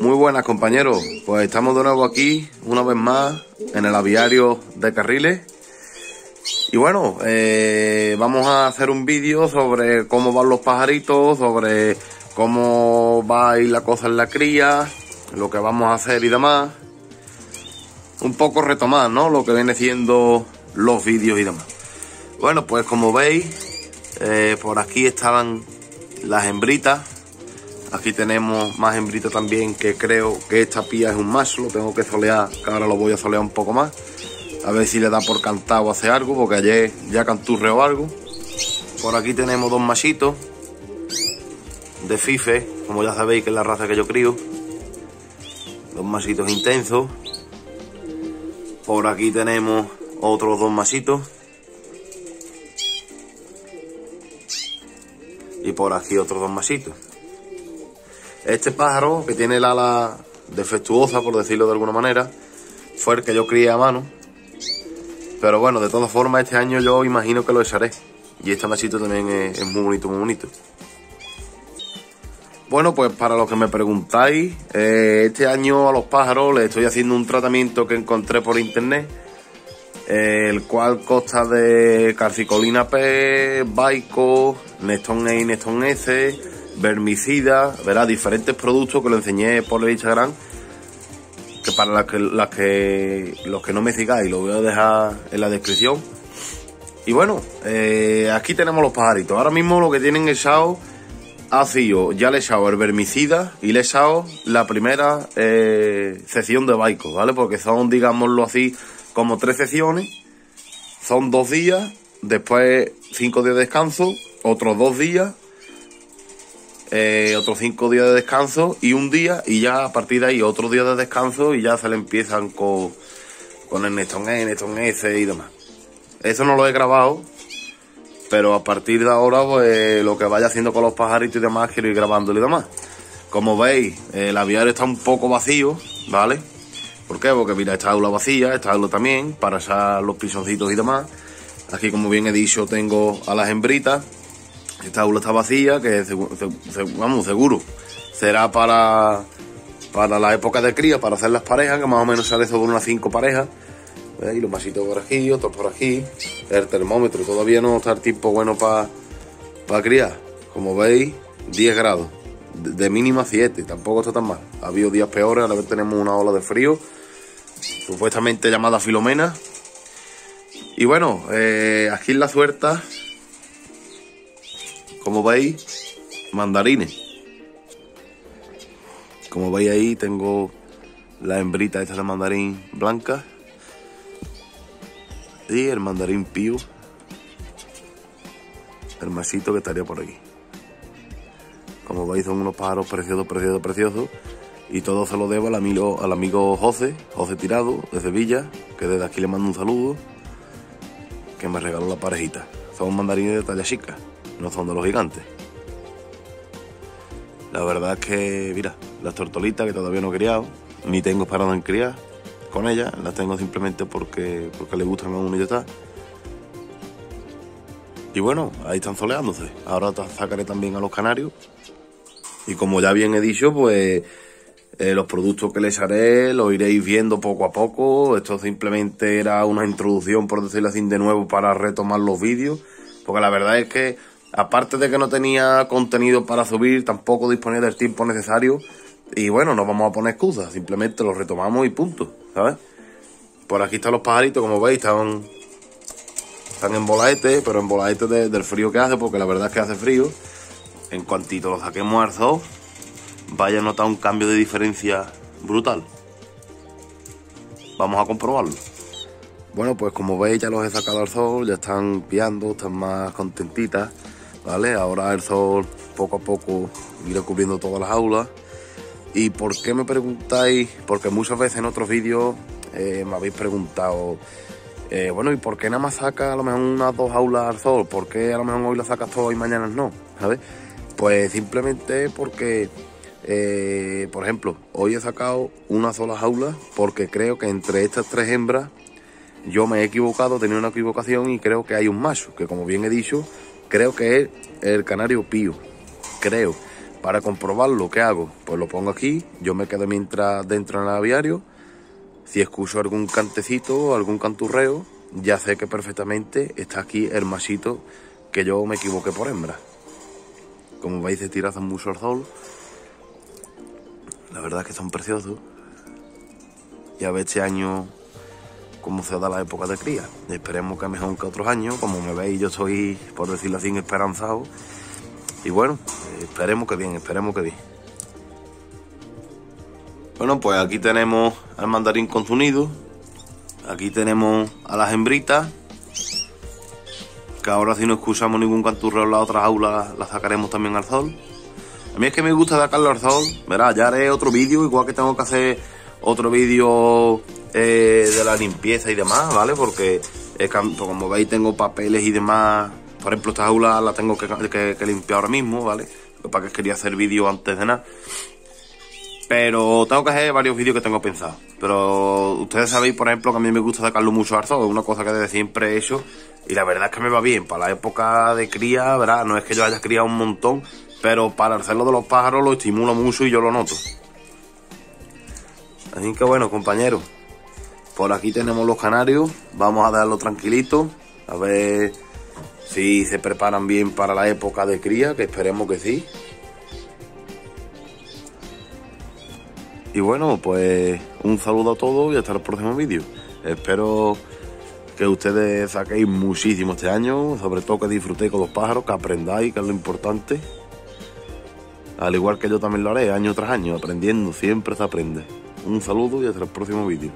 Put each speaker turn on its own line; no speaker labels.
Muy buenas compañeros, pues estamos de nuevo aquí, una vez más, en el aviario de Carriles. Y bueno, eh, vamos a hacer un vídeo sobre cómo van los pajaritos, sobre cómo va a la cosa en la cría, lo que vamos a hacer y demás. Un poco retomar, ¿no? Lo que viene siendo los vídeos y demás. Bueno, pues como veis, eh, por aquí estaban las hembritas Aquí tenemos más hembrito también que creo que esta pía es un macho, lo tengo que solear, que ahora lo voy a solear un poco más. A ver si le da por cantar o hace algo, porque ayer ya canturreó algo. Por aquí tenemos dos machitos de FIFE, como ya sabéis que es la raza que yo crío. Dos machitos intensos. Por aquí tenemos otros dos machitos. Y por aquí otros dos machitos. Este pájaro, que tiene el ala defectuosa, por decirlo de alguna manera, fue el que yo crié a mano. Pero bueno, de todas formas, este año yo imagino que lo echaré. Y este machito también es, muy bonito, muy bonito. Bueno, pues para los que me preguntáis, eh, este año a los pájaros les estoy haciendo un tratamiento que encontré por internet, eh, el cual consta de carcicolina P, Baico, Neston E y Neston S, vermicida, verá, diferentes productos que lo enseñé por el Instagram. Que para las que, las que los que no me sigáis, lo voy a dejar en la descripción. Y bueno, eh, aquí tenemos los pajaritos. Ahora mismo lo que tienen echado ha sido, ya le he echado el vermicida y le he la primera eh, sección de Baico, ¿vale? Porque son, digámoslo así, como tres secciones. Son dos días, después cinco días de descanso, otros dos días eh, otros cinco días de descanso y un día y ya a partir de ahí otro día de descanso y ya se le empiezan con, con el Neston E, Neston S y demás. Eso no lo he grabado, pero a partir de ahora pues lo que vaya haciendo con los pajaritos y demás quiero ir grabándolo y demás. Como veis, el aviario está un poco vacío, ¿vale? ¿Por qué? Porque mira, esta aula vacía, esta aula también, para echar los pisoncitos y demás. Aquí, como bien he dicho, tengo a las hembritas esta aula está vacía, que vamos, seguro será para, para la época de cría, para hacer las parejas, que más o menos sale sobre unas cinco parejas. Y los masitos por aquí, otros por aquí. El termómetro todavía no está el tiempo bueno para para criar. Como veis, 10 grados. De, mínima 7, tampoco está tan mal. Ha habido días peores, a la vez tenemos una ola de frío, supuestamente llamada Filomena. Y bueno, eh, aquí en la suerta como veis, mandarines. Como veis ahí tengo la hembrita esta de mandarín blanca. Y el mandarín pío. El masito que estaría por aquí. Como veis son unos pájaros preciosos, preciosos, preciosos. Y todo se lo debo al amigo, al amigo José, José Tirado, de Sevilla, que desde aquí le mando un saludo, que me regaló la parejita. Son mandarines de talla chica no son de los gigantes. La verdad es que, mira, las tortolitas que todavía no he criado, ni tengo parado en criar con ellas, las tengo simplemente porque, porque le gustan a uno y. Y bueno, ahí están soleándose. Ahora sacaré también a los canarios. Y como ya bien he dicho, pues eh, los productos que les haré los iréis viendo poco a poco. Esto simplemente era una introducción, por decirlo así, de nuevo para retomar los vídeos. Porque la verdad es que Aparte de que no tenía contenido para subir, tampoco disponía del tiempo necesario. Y bueno, no vamos a poner excusas, simplemente lo retomamos y punto, ¿sabes? Por aquí están los pajaritos, como veis, están, están en pero en volaete del frío que hace, porque la verdad es que hace frío. En cuantito los saquemos al sol, vaya a notar un cambio de diferencia brutal. Vamos a comprobarlo. Bueno, pues como veis ya los he sacado al sol, ya están piando, están más contentitas. ¿Vale? Ahora el sol poco a poco irá cubriendo todas las aulas. ¿Y por qué me preguntáis? Porque muchas veces en otros vídeos eh, me habéis preguntado, eh, bueno, ¿y por qué nada más saca a lo mejor unas dos aulas al sol? ¿Por qué a lo mejor hoy las sacas todas y mañana no? ¿Sabes? Pues simplemente porque, eh, por ejemplo, hoy he sacado una sola jaula porque creo que entre estas tres hembras yo me he equivocado, tenía una equivocación y creo que hay un macho, que como bien he dicho, Creo que es el canario pío. Creo. Para comprobarlo, ¿qué hago? Pues lo pongo aquí, yo me quedo mientras dentro del aviario. Si escucho algún cantecito o algún canturreo, ya sé que perfectamente está aquí el machito que yo me equivoqué por hembra. Como veis, se tira mucho el sol. La verdad es que son preciosos. Y a ver este año cómo se da la época de cría. Esperemos que mejor que otros años. Como me veis, yo estoy, por decirlo así, esperanzado. Y bueno, esperemos que bien, esperemos que bien. Bueno, pues aquí tenemos al mandarín con su nido. Aquí tenemos a las hembritas. Que ahora si no escuchamos ningún canturreo en la otra jaula, la sacaremos también al sol. A mí es que me gusta sacarlo al sol. Verá, ya haré otro vídeo, igual que tengo que hacer otro vídeo eh, la limpieza y demás, ¿vale? Porque como veis tengo papeles y demás. Por ejemplo, esta jaula la tengo que, limpiar ahora mismo, ¿vale? Para que quería hacer vídeo antes de nada. Pero tengo que hacer varios vídeos que tengo pensados. Pero ustedes sabéis, por ejemplo, que a mí me gusta sacarlo mucho sol. Es una cosa que desde siempre he hecho. Y la verdad es que me va bien. Para la época de cría, ¿verdad? No es que yo haya criado un montón. Pero para hacerlo de los pájaros lo estimulo mucho y yo lo noto. Así que bueno, compañeros. Por aquí tenemos los canarios. Vamos a darlo tranquilito. A ver si se preparan bien para la época de cría, que esperemos que sí. Y bueno, pues un saludo a todos y hasta el próximo vídeo. Espero que ustedes saquéis muchísimo este año, sobre todo que disfrutéis con los pájaros, que aprendáis, que es lo importante. Al igual que yo también lo haré, año tras año, aprendiendo, siempre se aprende. Un saludo y hasta el próximo vídeo.